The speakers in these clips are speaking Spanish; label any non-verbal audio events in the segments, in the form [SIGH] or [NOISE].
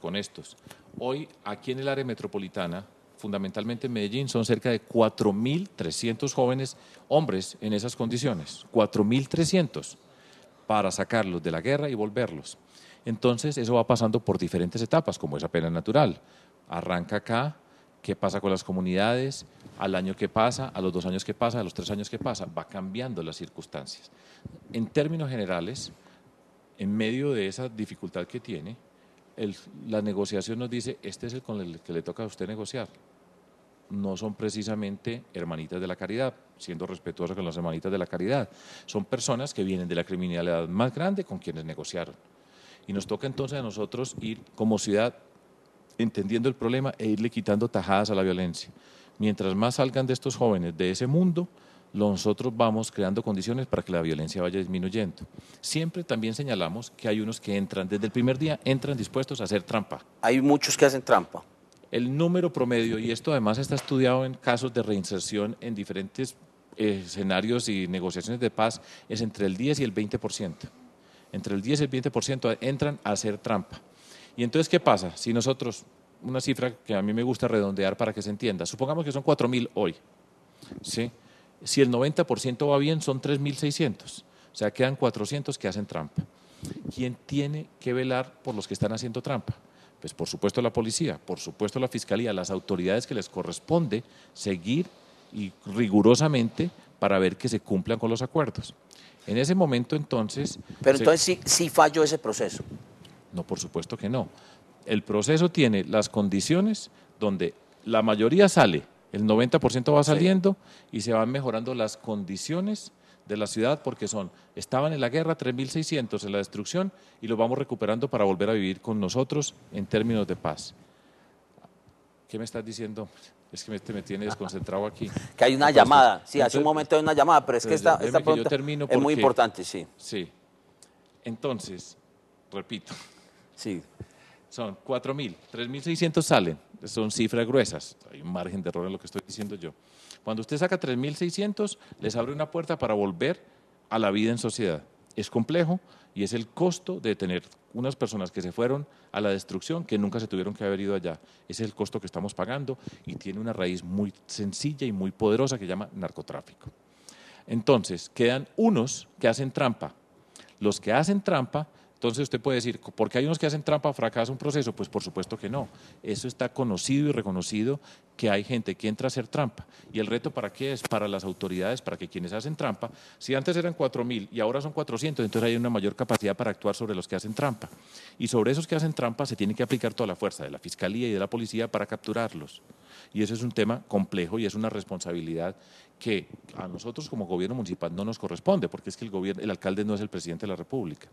con estos. Hoy, aquí en el área metropolitana, fundamentalmente en Medellín, son cerca de 4.300 jóvenes hombres en esas condiciones. 4.300 para sacarlos de la guerra y volverlos. Entonces, eso va pasando por diferentes etapas, como esa pena natural. Arranca acá, qué pasa con las comunidades, al año que pasa, a los dos años que pasa, a los tres años que pasa, va cambiando las circunstancias. En términos generales, en medio de esa dificultad que tiene, la negociación nos dice, este es el con el que le toca a usted negociar. No son precisamente hermanitas de la caridad, siendo respetuosos con las hermanitas de la caridad. Son personas que vienen de la criminalidad más grande con quienes negociaron. Y nos toca entonces a nosotros ir como ciudad entendiendo el problema e irle quitando tajadas a la violencia. Mientras más salgan de estos jóvenes de ese mundo, nosotros vamos creando condiciones para que la violencia vaya disminuyendo. Siempre también señalamos que hay unos que entran, desde el primer día, entran dispuestos a hacer trampa. Hay muchos que hacen trampa. El número promedio, y esto además está estudiado en casos de reinserción en diferentes eh, escenarios y negociaciones de paz, es entre el 10 y el 20%. Entre el 10 y el 20% entran a hacer trampa. Y entonces, ¿qué pasa? Si nosotros, una cifra que a mí me gusta redondear para que se entienda, supongamos que son 4.000 hoy, ¿sí? Si el 90% va bien, son 3.600. O sea, quedan 400 que hacen trampa. ¿Quién tiene que velar por los que están haciendo trampa? Pues por supuesto la policía, por supuesto la fiscalía, las autoridades que les corresponde seguir y rigurosamente para ver que se cumplan con los acuerdos. En ese momento entonces... Pero entonces sí, sí falló ese proceso. No, por supuesto que no. El proceso tiene las condiciones donde la mayoría sale el 90% va saliendo y se van mejorando las condiciones de la ciudad porque son, estaban en la guerra 3.600 en la destrucción y los vamos recuperando para volver a vivir con nosotros en términos de paz. ¿Qué me estás diciendo? Es que me tiene desconcentrado aquí. [LAUGHS] Que hay una llamada, sí, hace un momento hay una llamada, pero es que esta, esta pregunta es muy importante, sí. Sí. Entonces, repito. Sí. Son 4.000, 3.600 salen son cifras gruesas, hay un margen de error en lo que estoy diciendo yo. Cuando usted saca 3.600, les abre una puerta para volver a la vida en sociedad. Es complejo y es el costo de tener unas personas que se fueron a la destrucción, que nunca se tuvieron que haber ido allá. Ese es el costo que estamos pagando y tiene una raíz muy sencilla y muy poderosa que se llama narcotráfico. Entonces, quedan unos que hacen trampa. Los que hacen trampa entonces usted puede decir, ¿por qué hay unos que hacen trampa, fracasa un proceso? Pues por supuesto que no. Eso está conocido y reconocido que hay gente que entra a hacer trampa. ¿Y el reto para qué es? Para las autoridades, para que quienes hacen trampa, si antes eran 4.000 y ahora son 400, entonces hay una mayor capacidad para actuar sobre los que hacen trampa. Y sobre esos que hacen trampa se tiene que aplicar toda la fuerza de la Fiscalía y de la Policía para capturarlos. Y eso es un tema complejo y es una responsabilidad que a nosotros como gobierno municipal no nos corresponde, porque es que el, gobierno, el alcalde no es el presidente de la República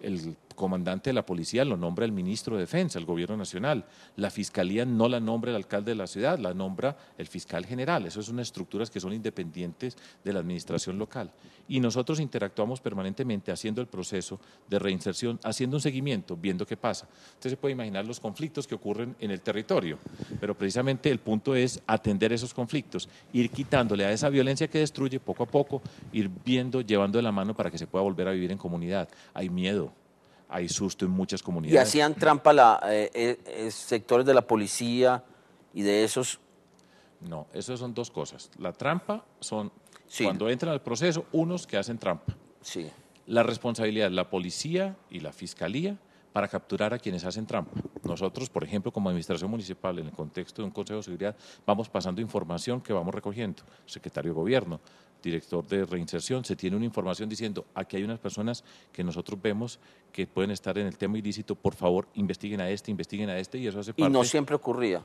el comandante de la policía lo nombra el ministro de Defensa, el gobierno nacional. La fiscalía no la nombra el alcalde de la ciudad, la nombra el fiscal general. Eso son estructuras que son independientes de la administración local. Y nosotros interactuamos permanentemente haciendo el proceso de reinserción, haciendo un seguimiento, viendo qué pasa. Usted se puede imaginar los conflictos que ocurren en el territorio, pero precisamente el punto es atender esos conflictos, ir quitándole a esa violencia que destruye poco a poco, ir viendo, llevando de la mano para que se pueda volver a vivir en comunidad. Hay miedo, hay susto en muchas comunidades. ¿Y hacían trampa la, eh, eh, eh, sectores de la policía y de esos? No, esas son dos cosas. La trampa son, cuando entran al proceso, unos que hacen trampa. Sí. La responsabilidad la policía y la fiscalía para capturar a quienes hacen trampa. Nosotros, por ejemplo, como administración municipal, en el contexto de un Consejo de Seguridad, vamos pasando información que vamos recogiendo. Secretario de Gobierno, director de reinserción, se tiene una información diciendo, aquí hay unas personas que nosotros vemos que pueden estar en el tema ilícito, por favor, investiguen a este, investiguen a este, y eso hace parte... Y no siempre ocurría.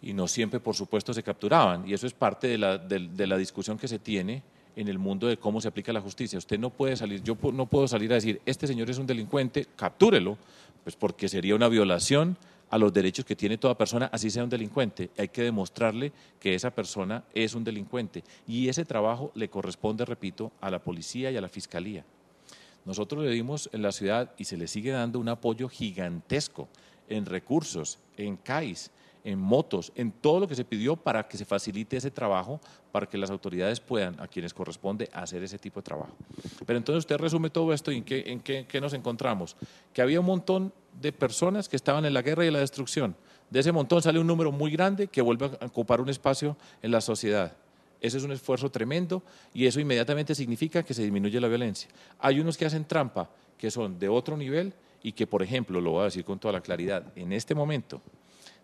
Y no siempre, por supuesto, se capturaban, y eso es parte de la, de la discusión que se tiene en el mundo de cómo se aplica la justicia. Usted no puede salir, yo no puedo salir a decir, este señor es un delincuente, captúrelo, pues porque sería una violación a los derechos que tiene toda persona, así sea un delincuente. Hay que demostrarle que esa persona es un delincuente. Y ese trabajo le corresponde, repito, a la policía y a la fiscalía. Nosotros le dimos en la ciudad y se le sigue dando un apoyo gigantesco en recursos, en CAIS, en motos, en todo lo que se pidió para que se facilite ese trabajo, para que las autoridades puedan, a quienes corresponde, hacer ese tipo de trabajo. Pero entonces usted resume todo esto y en qué, nos encontramos. Que había un montón de personas que estaban en la guerra y en la destrucción. De ese montón sale un número muy grande que vuelve a ocupar un espacio en la sociedad. Ese es un esfuerzo tremendo y eso inmediatamente significa que se disminuye la violencia. Hay unos que hacen trampa, que son de otro nivel y que, por ejemplo, lo voy a decir con toda la claridad, en este momento,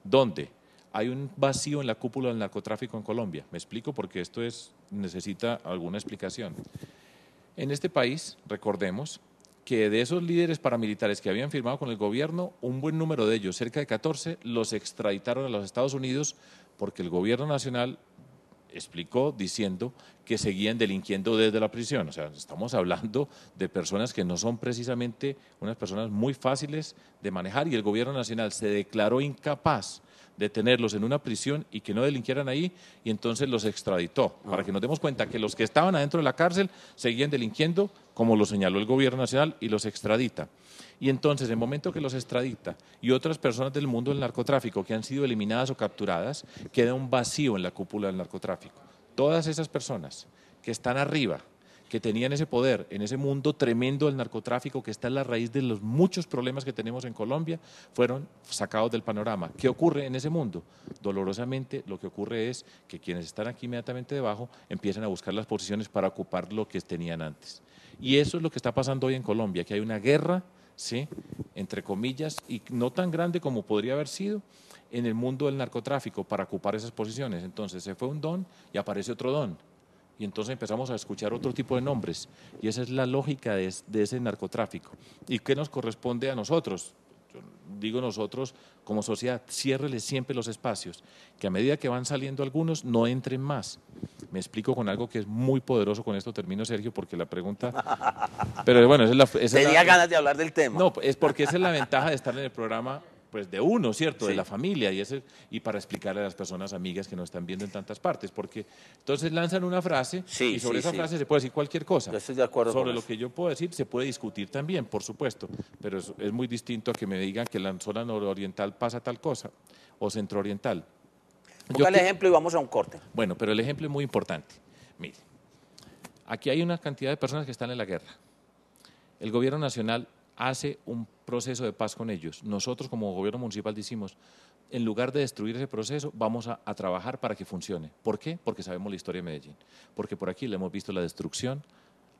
donde hay un vacío en la cúpula del narcotráfico en Colombia. Me explico porque esto es, necesita alguna explicación. En este país, recordemos que de esos líderes paramilitares que habían firmado con el gobierno, un buen número de ellos, cerca de 14, los extraditaron a los Estados Unidos porque el gobierno nacional explicó diciendo que seguían delinquiendo desde la prisión. O sea, estamos hablando de personas que no son precisamente unas personas muy fáciles de manejar y el gobierno nacional se declaró incapaz de tenerlos en una prisión y que no delinquieran ahí y entonces los extraditó, para ah. que nos demos cuenta que los que estaban adentro de la cárcel seguían delinquiendo, como lo señaló el gobierno nacional, y los extradita. Y entonces, en el momento que los extradita y otras personas del mundo del narcotráfico que han sido eliminadas o capturadas, queda un vacío en la cúpula del narcotráfico. Todas esas personas que están arriba, que tenían ese poder en ese mundo tremendo del narcotráfico que está en la raíz de los muchos problemas que tenemos en Colombia, fueron sacados del panorama. ¿Qué ocurre en ese mundo? Dolorosamente lo que ocurre es que quienes están aquí inmediatamente debajo empiezan a buscar las posiciones para ocupar lo que tenían antes. Y eso es lo que está pasando hoy en Colombia, que hay una guerra, ¿sí? entre comillas, y no tan grande como podría haber sido, en el mundo del narcotráfico para ocupar esas posiciones. Entonces se fue un don y aparece otro don y entonces empezamos a escuchar otro tipo de nombres. Y esa es la lógica de, ese narcotráfico. ¿Y qué nos corresponde a nosotros? Digo nosotros como sociedad, ciérrele siempre los espacios, que a medida que van saliendo algunos, no entren más. Me explico con algo que es muy poderoso, con esto termino, Sergio, porque la pregunta... Pero bueno, esa es la... Tenía ganas de hablar del tema. No, es porque esa es la ventaja de estar en el programa pues de uno, ¿cierto? De la familia y, ese, y para explicarle a las personas amigas que nos están viendo en tantas partes, porque entonces lanzan una frase y sobre esa frase se puede decir cualquier cosa. Yo estoy de acuerdo sobre lo que yo puedo decir se puede discutir también, por supuesto, pero es, es muy distinto a que me digan que en la zona nororiental pasa tal cosa o centrooriental. Ponga el ejemplo y vamos a un corte. Bueno, pero el ejemplo es muy importante. Mire, aquí hay una cantidad de personas que están en la guerra. El gobierno nacional hace un proceso de paz con ellos. Nosotros como gobierno municipal decimos, en lugar de destruir ese proceso, vamos a, trabajar para que funcione. ¿Por qué? Porque sabemos la historia de Medellín. Porque por aquí le hemos visto la destrucción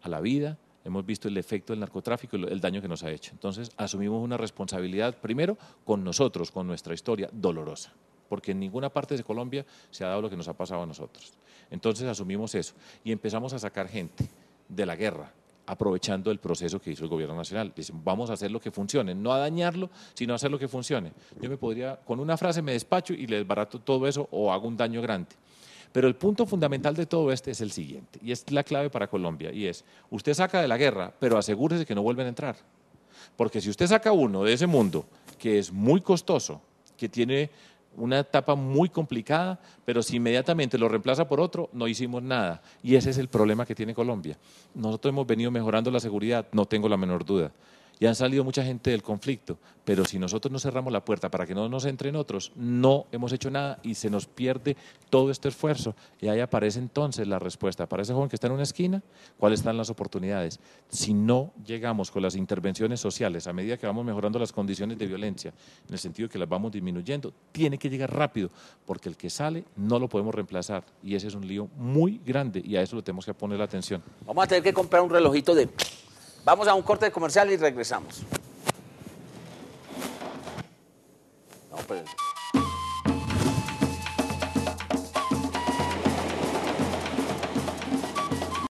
a la vida, hemos visto el efecto del narcotráfico y el daño que nos ha hecho. Entonces, asumimos una responsabilidad, primero, con nosotros, con nuestra historia dolorosa porque en ninguna parte de Colombia se ha dado lo que nos ha pasado a nosotros. Entonces asumimos eso y empezamos a sacar gente de la guerra, aprovechando el proceso que hizo el gobierno nacional. Dicen, vamos a hacer lo que funcione, no a dañarlo, sino a hacer lo que funcione. Yo me podría, con una frase me despacho y le desbarato todo eso o hago un daño grande. Pero el punto fundamental de todo este es el siguiente, y es la clave para Colombia, y es, usted saca de la guerra, pero asegúrese que no vuelven a entrar. Porque si usted saca uno de ese mundo, que es muy costoso, que tiene una etapa muy complicada, pero si inmediatamente lo reemplaza por otro, no hicimos nada. Y ese es el problema que tiene Colombia. Nosotros hemos venido mejorando la seguridad, no tengo la menor duda y han salido mucha gente del conflicto, pero si nosotros no cerramos la puerta para que no nos entren otros, no hemos hecho nada y se nos pierde todo este esfuerzo. Y ahí aparece entonces la respuesta. Para ese joven que está en una esquina, ¿cuáles están las oportunidades? Si no llegamos con las intervenciones sociales a medida que vamos mejorando las condiciones de violencia, en el sentido que las vamos disminuyendo, tiene que llegar rápido, porque el que sale no lo podemos reemplazar. Y ese es un lío muy grande y a eso le tenemos que poner la atención. Vamos a tener que comprar un relojito de Vamos a un corte comercial y regresamos. Pues...